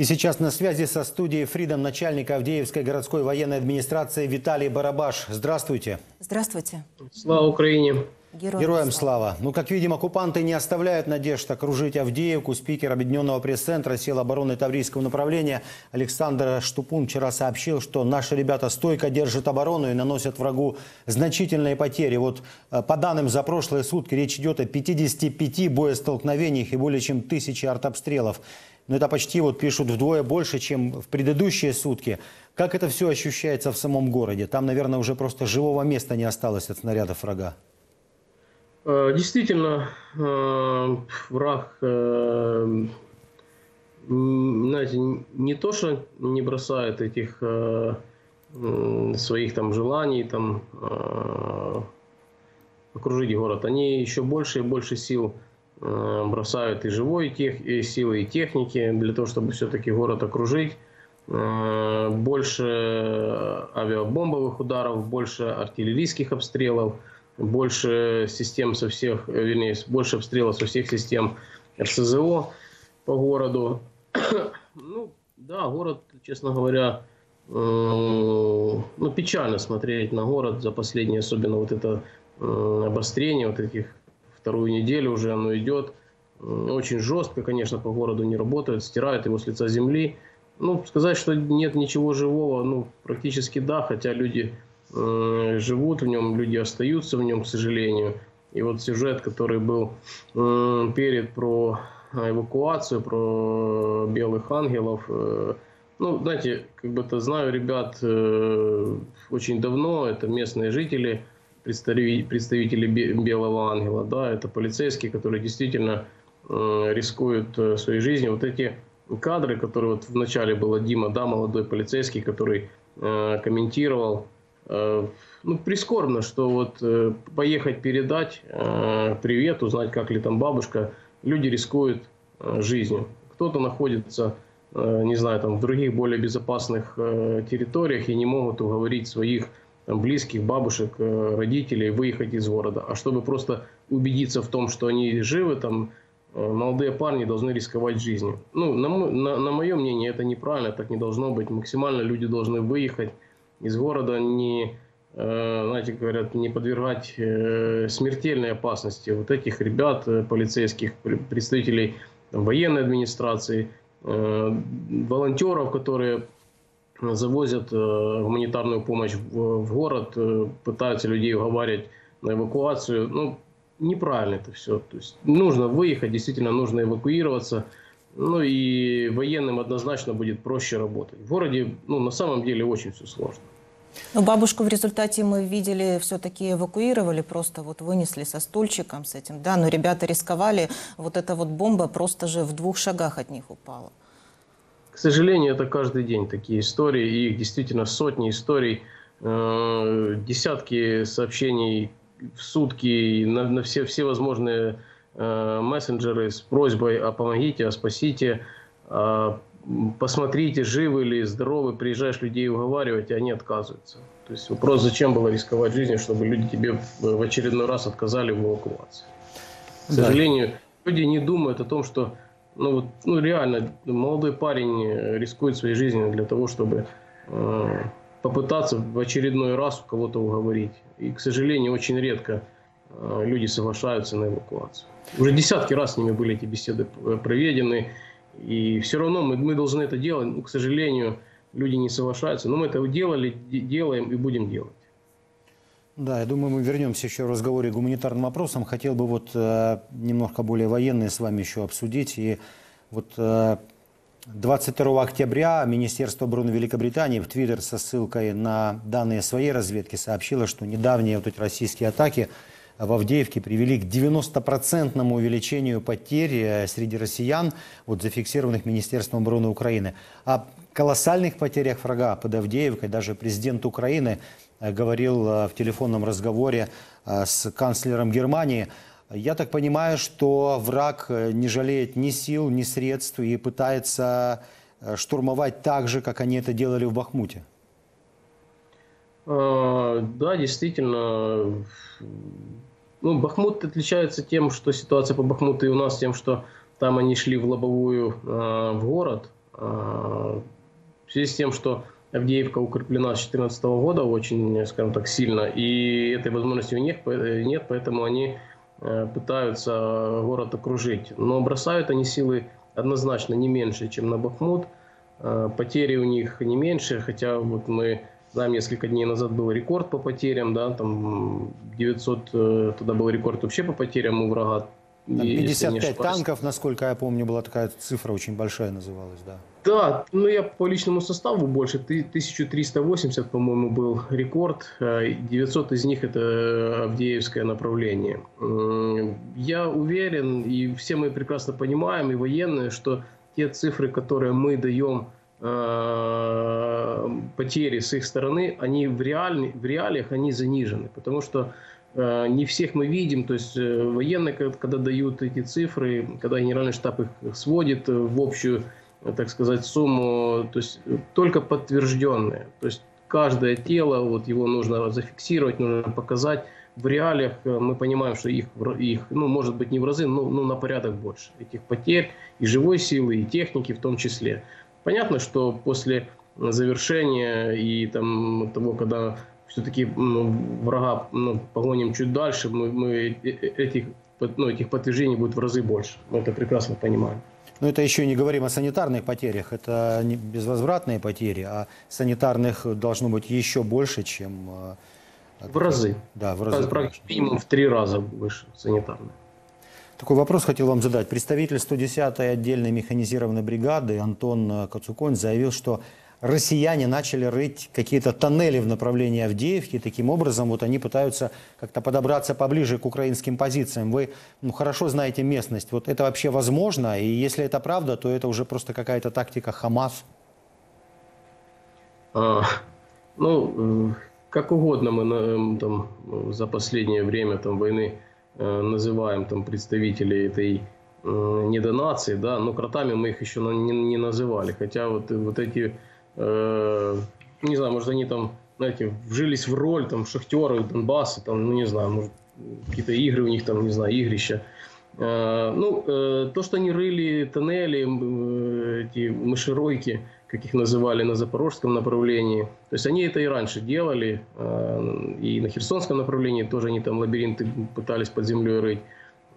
И сейчас на связи со студией Фридом начальник Авдеевской городской военной администрации Виталий Барабаш. Здравствуйте. Здравствуйте. Слава Украине. Героям, Героям слава. Ну, как видим, оккупанты не оставляют надежд окружить Авдеевку. Спикер Объединенного пресс-центра сил обороны Таврийского направления Александр Штупун вчера сообщил, что наши ребята стойко держат оборону и наносят врагу значительные потери. Вот э, по данным за прошлые сутки речь идет о 55 боестолкновениях и более чем тысячи артобстрелов. Но это почти, вот пишут, вдвое больше, чем в предыдущие сутки. Как это все ощущается в самом городе? Там, наверное, уже просто живого места не осталось от снарядов врага. Э, действительно, э, враг, э, знаете, не то, что не бросает этих своих там желаний, там окружить город, они еще больше и больше сил бросают и живой тех, и силы, и техники для того, чтобы все-таки город окружить. Э, больше авиабомбовых ударов, больше артиллерийских обстрелов, больше систем со всех, вернее, больше обстрелов со всех систем РСЗО по городу. Ну, да, город, честно говоря, э, ну, печально смотреть на город за последние, особенно вот это обострение вот этих вторую неделю уже оно идет. Очень жестко, конечно, по городу не работает, стирают его с лица земли. Ну, сказать, что нет ничего живого, ну, практически да, хотя люди э, живут в нем, люди остаются в нем, к сожалению. И вот сюжет, который был э, перед про эвакуацию, про белых ангелов, э, ну, знаете, как бы то знаю ребят э, очень давно, это местные жители, представители Белого Ангела, да, это полицейские, которые действительно э, рискуют э, своей жизнью. Вот эти кадры, которые вот вначале было Дима, да, молодой полицейский, который э, комментировал, ну, прискорбно, что вот поехать передать привет, узнать, как ли там бабушка, люди рискуют жизнью. Кто-то находится, не знаю, там в других более безопасных территориях и не могут уговорить своих там, близких, бабушек, э, родителей выехать из города. А чтобы просто убедиться в том, что они живы, там, э, молодые парни должны рисковать жизнью. Ну, на, на, на мое мнение, это неправильно, так не должно быть. Максимально люди должны выехать из города, не, э, знаете, говорят, не подвергать смертельной опасности вот этих ребят, полицейских, представителей военной администрации, волонтеров, которые завозят э, гуманитарную помощь в, город, э, пытаются людей уговаривать на эвакуацию. Ну, неправильно это все. То есть нужно выехать, действительно нужно эвакуироваться. Ну и военным однозначно будет проще работать. В городе, ну, на самом деле очень все сложно. Но бабушку в результате мы видели, все-таки эвакуировали, просто вот вынесли со стульчиком с этим, да, но ребята рисковали, вот эта вот бомба просто же в двух шагах от них упала. К сожалению, это каждый день такие истории, и их действительно сотни историй, э, десятки сообщений в сутки на, на все, все возможные э, мессенджеры с просьбой о помогите, о спасите, э, посмотрите, живы ли, здоровы, приезжаешь людей уговаривать, и они отказываются. То есть вопрос, зачем было рисковать жизнью, чтобы люди тебе в очередной раз отказали в эвакуации. К сожалению, люди не думают о том, что ну, вот, ну реально, молодой парень э, рискует своей жизнью для того, чтобы э, попытаться в очередной раз у кого-то уговорить. И, к сожалению, очень редко э, люди соглашаются на эвакуацию. Уже десятки раз с ними были эти беседы э, проведены, и все равно мы, мы должны это делать. Но, к сожалению, люди не соглашаются. Но мы это делали, делаем и будем делать. Да, я думаю, мы вернемся еще в разговоре к гуманитарным вопросам. Хотел бы вот э, немножко более военные с вами еще обсудить. И вот э, 22 октября Министерство обороны Великобритании в Твиттер со ссылкой на данные своей разведки сообщило, что недавние вот эти российские атаки в Авдеевке привели к 90% увеличению потерь э, среди россиян, вот зафиксированных Министерством обороны Украины. О колоссальных потерях врага под Авдеевкой даже президент Украины Э, говорил э, в телефонном разговоре с канцлером Германии. Я так понимаю, что враг не жалеет ни сил, ни средств и пытается штурмовать так же, как они это делали в Бахмуте. Да, действительно. Ну, Бахмут отличается тем, что ситуация по Бахмуту и у нас тем, что там они шли в лобовую в город, В связи с тем, что Авдеевка укреплена с 2014 года очень, скажем так, сильно, и этой возможности у них нет, поэтому они пытаются город окружить. Но бросают они силы однозначно не меньше, чем на Бахмут. Потери у них не меньше, хотя вот мы знаем, несколько дней назад был рекорд по потерям, да, там 900, э, тогда был рекорд вообще по потерям у врага. 55 танков, насколько я помню, была такая цифра очень большая называлась, да. Да, ну я по личному составу больше, 1380, по-моему, был рекорд, 900 из них это Авдеевское направление. Я уверен, и все мы прекрасно понимаем, и военные, что те цифры, которые мы даем Э, потери с их стороны, они в, реаль, в реалиях они занижены, потому что э, не всех мы видим, то есть э, военные, когда дают эти цифры, когда генеральный штаб их сводит в общую, так сказать, сумму, то есть только подтвержденные, то есть каждое тело, вот его нужно зафиксировать, нужно показать, в реалиях мы понимаем, что их, их ну, может быть, не в разы, но ну, на порядок больше. Этих потерь и живой силы, и техники в том числе. Понятно, что после завершения и там, того, когда все-таки ну, врага ну, погоним чуть дальше, мы, мы э, э, этих, ну, этих подтверждений будет в разы больше. Мы это прекрасно понимаем. Но это еще не говорим о санитарных потерях, это не безвозвратные потери, а санитарных должно быть еще больше, чем... Э, в разы. Да, в разы. Минимум в три раза выше санитарных. Такой вопрос хотел вам задать. Представитель 110-й отдельной механизированной бригады Антон Кацуконь заявил, что россияне начали рыть какие-то тоннели в направлении Авдеевки. Таким образом, вот они пытаются как-то подобраться поближе к украинским позициям. Вы ну, хорошо знаете местность. Вот это вообще возможно? И если это правда, то это уже просто какая-то тактика Хамас? А, ну, как угодно мы там, за последнее время там, войны Э, называем там представителей этой э, недонации, да, но кротами мы их еще не, не называли. Хотя вот, вот эти, э, не знаю, может они там, знаете, вжились в роль там шахтеры, Донбасса, там, ну не знаю, может какие-то игры у них там, не знаю, игрища. Э, ну, э, то, что они рыли тоннели, э, эти мышеройки, как их называли на запорожском направлении. То есть они это и раньше делали, и на Херсонском направлении тоже они там лабиринты пытались под землей рыть.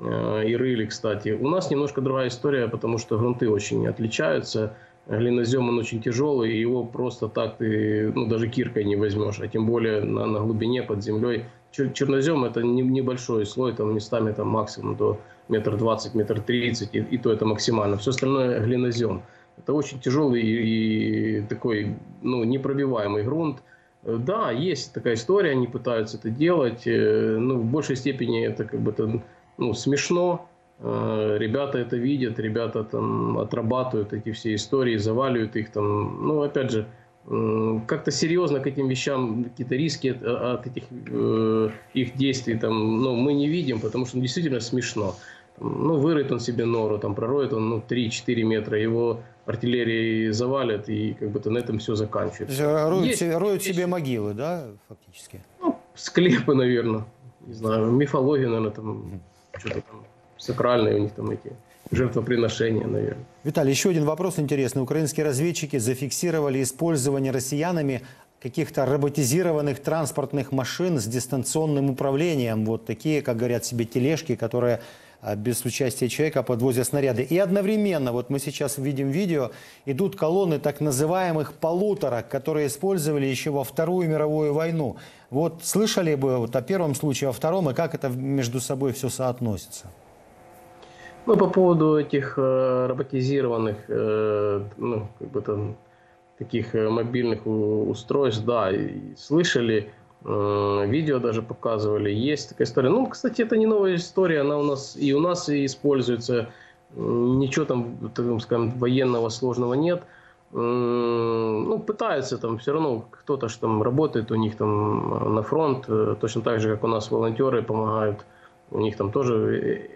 И рыли, кстати. У нас немножко другая история, потому что грунты очень отличаются. Глинозем он очень тяжелый, и его просто так ты, ну, даже киркой не возьмешь, а тем более на, на глубине под землей. Чернозем это небольшой слой, там местами там максимум до метр двадцать, метр тридцать, и, и то это максимально. Все остальное глинозем. Это очень тяжелый и такой ну, непробиваемый грунт. Да, есть такая история, они пытаются это делать. Э, ну, в большей степени это как бы -то, ну, смешно. Э, ребята это видят, ребята там отрабатывают эти все истории, заваливают их там. Ну, опять же, как-то серьезно к этим вещам, какие-то риски от, от этих э, их действий там, ну, мы не видим, потому что действительно смешно. Ну, вырыт он себе нору, там пророет он ну, 3-4 метра, его артиллерии завалят, и как бы то на этом все заканчивается. Роют, есть, роют есть... себе могилы, да, фактически? Ну, склепы, наверное. Не знаю, мифология, наверное, там что-то там сакральные у них там эти жертвоприношения, наверное. Виталий, еще один вопрос интересный. Украинские разведчики зафиксировали использование россиянами каких-то роботизированных транспортных машин с дистанционным управлением. Вот такие, как говорят себе, тележки, которые без участия человека подвозят снаряды. И одновременно, вот мы сейчас видим видео, идут колонны так называемых полуторок, которые использовали еще во Вторую мировую войну. Вот слышали бы вот о первом случае, о втором, и как это между собой все соотносится? Ну, по поводу этих э, роботизированных, э, ну, как бы там, таких э, мобильных устройств, да, слышали, Э, видео даже показывали. Есть такая история. Ну, кстати, это не новая история. Она у нас и у нас и используется. Ничего там, так скажем, военного сложного нет. Ну, пытаются там все равно кто-то же там работает у них там на фронт, э, точно так же, как у нас волонтеры помогают. У них там тоже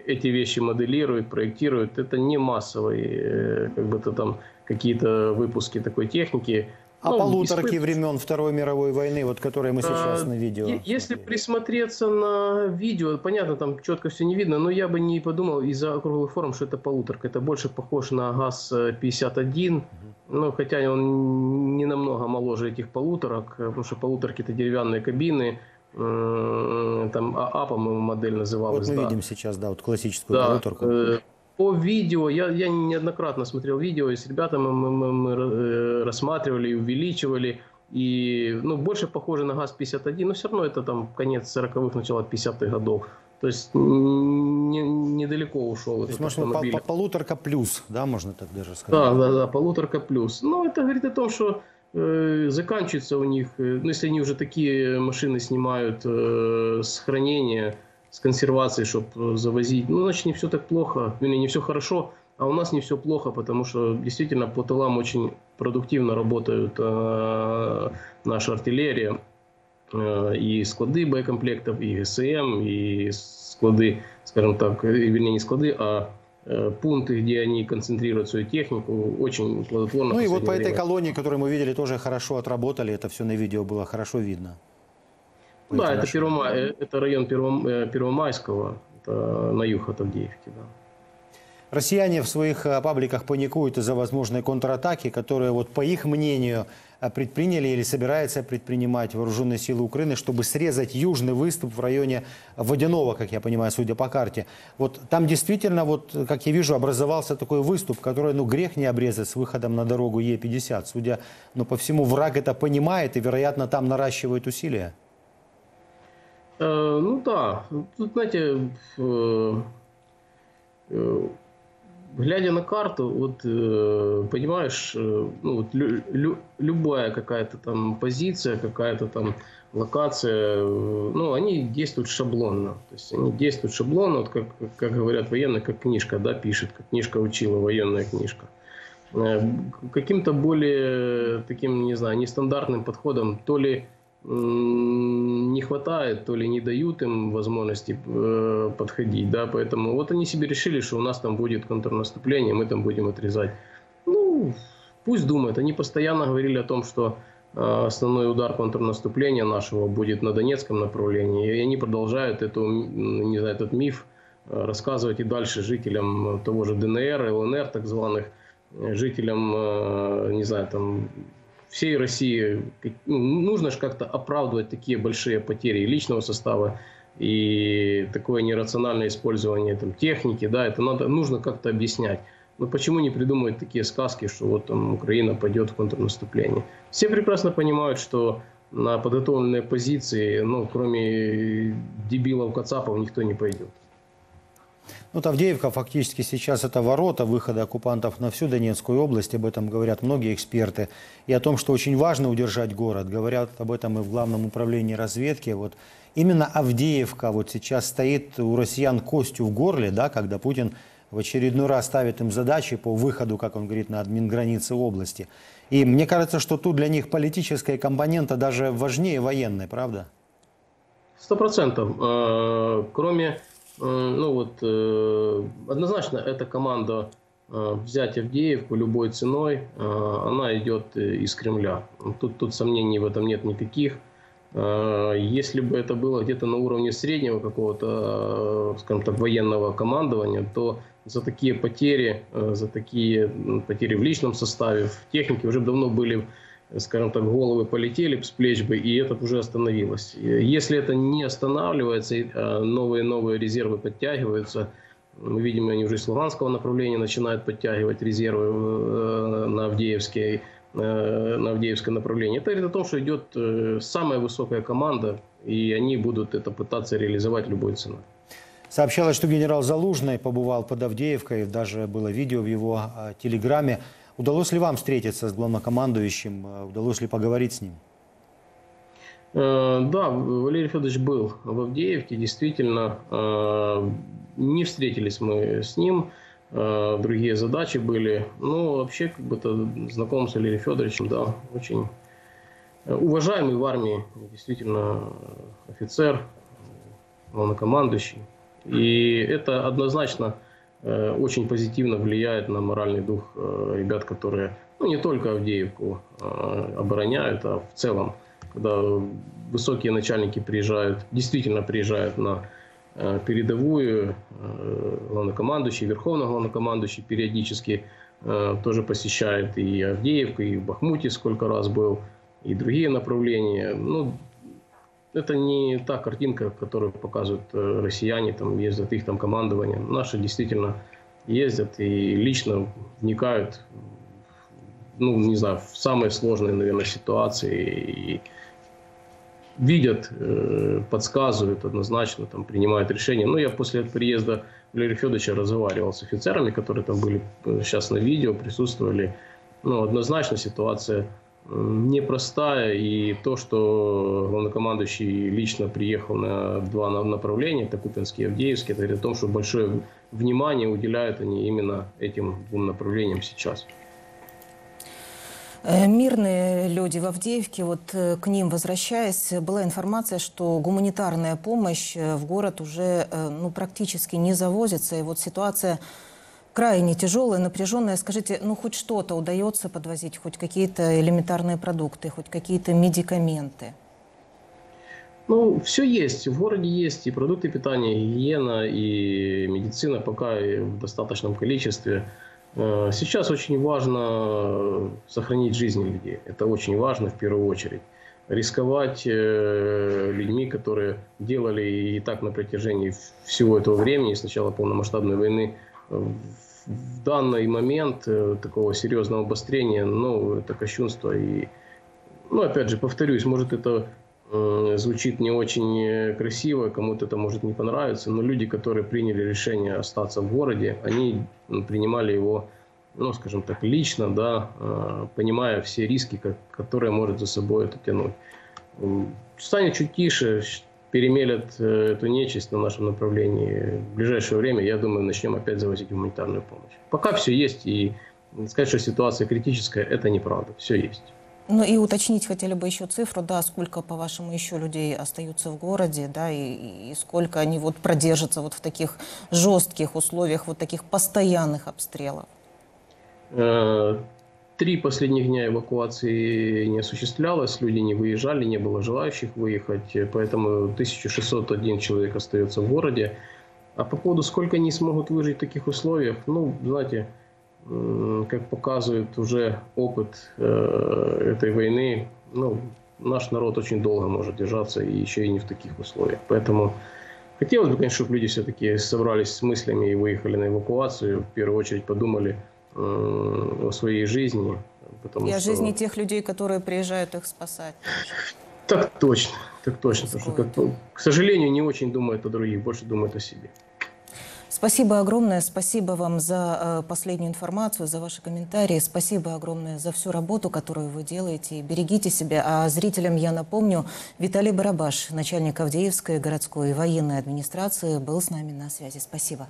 э, эти вещи моделируют, проектируют. Это не массовые, как бы то там какие-то выпуски такой техники. А ну, полуторки времен Второй мировой войны, вот которые мы сейчас а, на видео. Если присмотреться на видео, понятно, там четко все не видно, но я бы не подумал из-за круглых форм, что это полуторка. Это больше похоже на ГАЗ-51, Ну, хотя он не намного моложе этих полуторок, потому что полуторки это деревянные кабины, там А, по-моему, модель называлась. Вот мы да. видим сейчас, да, вот классическую да. полуторку. По видео, я, я неоднократно смотрел видео, и с ребятами мы, мы, мы э, рассматривали и увеличивали. И ну, больше похоже на ГАЗ-51, но все равно это там конец 40-х, начало 50-х годов. То есть не, недалеко ушел То есть, может, по, по, полуторка плюс, да, можно так даже сказать? Да, да, да, полуторка плюс. Ну, это говорит о том, что э, заканчивается у них, э, ну, если они уже такие машины снимают э, с хранения, с консервацией, чтобы завозить, ну, значит, не все так плохо, или не все хорошо, а у нас не все плохо, потому что действительно по тылам очень продуктивно работают э, наша артиллерия, э, и склады боекомплектов, и ГСМ, и склады, скажем так, вернее не склады, а Э, пункты, где они концентрируют свою технику, очень плодотворно. Ну и вот по время. этой колонии, которую мы видели, тоже хорошо отработали, это все на видео было хорошо видно. Да, это, Первома... Э, это район э, Первомайского, это на юг от Авдеевки, да. Россияне в своих э, пабликах паникуют из-за возможной контратаки, которые, вот, по их мнению, предприняли или собираются предпринимать вооруженные силы Украины, чтобы срезать южный выступ в районе Водяного, как я понимаю, судя по карте. Вот там действительно, вот, как я вижу, образовался такой выступ, который, ну, грех не обрезать с выходом на дорогу Е-50. Судя, ну, по всему, враг это понимает и, вероятно, там наращивает усилия. Э, ну да, тут, знаете, э, глядя на карту, вот э, понимаешь, ну, вот лю, лю, любая какая-то там позиция, какая-то там локация, ну, они действуют шаблонно. То есть они действуют шаблонно, вот как, как говорят военные, как книжка, да, пишет, как книжка учила, военная книжка. Каким-то более таким, не знаю, нестандартным подходом, то ли не хватает, то ли не дают им возможности э, подходить, да, поэтому вот они себе решили, что у нас там будет контрнаступление, мы там будем отрезать. Ну, пусть думают, они постоянно говорили о том, что э, основной удар контрнаступления нашего будет на Донецком направлении, и они продолжают эту, не знаю, этот миф э, рассказывать и дальше жителям того же ДНР, ЛНР так званых, жителям, не знаю, там всей России ну, нужно же как-то оправдывать такие большие потери личного состава и такое нерациональное использование там, техники, да, это надо, нужно как-то объяснять. Но почему не придумывать такие сказки, что вот там Украина пойдет в контрнаступление? Все прекрасно понимают, что на подготовленные позиции, ну, кроме дебилов Кацапов, никто не пойдет. Ну, Тавдеевка фактически сейчас это ворота выхода оккупантов на всю Донецкую область. Об этом говорят многие эксперты. И о том, что очень важно удержать город. Говорят об этом и в Главном управлении разведки. Вот именно Авдеевка вот сейчас стоит у россиян костью в горле, да, когда Путин в очередной раз ставит им задачи по выходу, как он говорит, на админграницы области. И мне кажется, что тут для них политическая компонента даже важнее военной, правда? Сто процентов. Э, кроме ну вот, э, однозначно эта команда э, взять Авдеевку любой ценой, э, она идет из Кремля. Тут, тут сомнений в этом нет никаких. Если бы это было где-то на уровне среднего какого-то, скажем так, военного командования, то за такие потери, за такие потери в личном составе, в технике уже давно были скажем так, головы полетели с плеч бы, и это уже остановилось. Если это не останавливается, а новые новые резервы подтягиваются, мы видим, они уже с Луганского направления начинают подтягивать резервы э, на Авдеевское, э, на Авдеевское направление. Это говорит о том, что идет э, самая высокая команда, и они будут это пытаться реализовать любой ценой. Сообщалось, что генерал Залужный побывал под Авдеевкой, даже было видео в его телеграме. Удалось ли вам встретиться с главнокомандующим? Э, удалось ли поговорить с ним? Э, да, Валерий Федорович был в Авдеевке, действительно. Э, не встретились мы с ним, другие задачи были. Но вообще, как бы то знаком с Валерием Федоровичем, да, очень уважаемый в армии, действительно офицер, главнокомандующий. И это однозначно очень позитивно влияет на моральный дух э, ребят, которые ну, не только Авдеевку э, обороняют, а в целом, когда высокие начальники приезжают, действительно приезжают на передовую, главнокомандующий, верховный главнокомандующий периодически э, тоже посещает и Авдеевку, и в Бахмуте сколько раз был, и другие направления. Ну, это не та картинка, которую показывают э, россияне, там ездят их там командование. Наши действительно ездят и лично вникают, ну, не знаю, в самые сложные, наверное, ситуации и видят, э, подсказывают однозначно, там, принимают решения. Ну, я после приезда Валерия Федоровича разговаривал с офицерами, которые там были э, сейчас на видео, присутствовали. Ну, однозначно ситуация непростая. И то, что главнокомандующий лично приехал на два направления, это Купинский и Авдеевский, это говорит о том, что большое внимание уделяют они именно этим двум направлениям сейчас. Э, мирные люди в Авдеевке, вот э, к ним возвращаясь, была информация, что гуманитарная помощь э, в город уже ну, практически не завозится. И вот ситуация крайне тяжелая, напряженная. Скажите, ну хоть что-то удается подвозить, хоть какие-то элементарные продукты, хоть какие-то медикаменты? Ну, все есть. В городе есть и продукты питания, и гигиена, и медицина пока в достаточном количестве. Э, сейчас очень важно сохранить жизни людей. Это очень важно в первую очередь. Рисковать э, людьми, которые делали и так на протяжении всего этого времени, с начала полномасштабной войны, в данный момент э, такого серьезного обострения, ну, это кощунство. И, ну, опять же, повторюсь, может это звучит не очень красиво, кому-то это может не понравиться, но люди, которые приняли решение остаться в городе, они принимали его, ну, скажем так, лично, да, э, понимая все риски, которые может за собой это тянуть. Станет чуть тише, перемелят э, эту нечисть на нашем направлении. В ближайшее время, я думаю, начнем опять завозить гуманитарную помощь. Пока все есть, и сказать, что ситуация критическая, это неправда. Все есть. Ну и уточнить хотели бы еще цифру, да, сколько, по-вашему, еще людей остаются в городе, да, и, и сколько они вот продержатся вот в таких жестких условиях, вот таких постоянных обстрелов? Э, три последних дня эвакуации не осуществлялось, люди не выезжали, не было желающих выехать, поэтому 1601 человек остается в городе. А по поводу, сколько они смогут выжить в таких условиях, ну, знаете, как показывает уже опыт э, этой войны, ну, наш народ очень долго может держаться, и еще и не в таких условиях. Поэтому хотелось бы, конечно, чтобы люди все-таки собрались с мыслями и выехали на эвакуацию, в первую очередь подумали э, о своей жизни. Потому и о жизни тех людей, которые приезжают их спасать. Так точно, так точно. Потому что, как, к сожалению, не очень думают о других, больше думают о себе. Спасибо огромное. Спасибо вам за э, последнюю информацию, за ваши комментарии. Спасибо огромное за всю работу, которую вы делаете. Берегите себя. А зрителям я напомню, Виталий Барабаш, начальник Авдеевской городской военной администрации, был с нами на связи. Спасибо.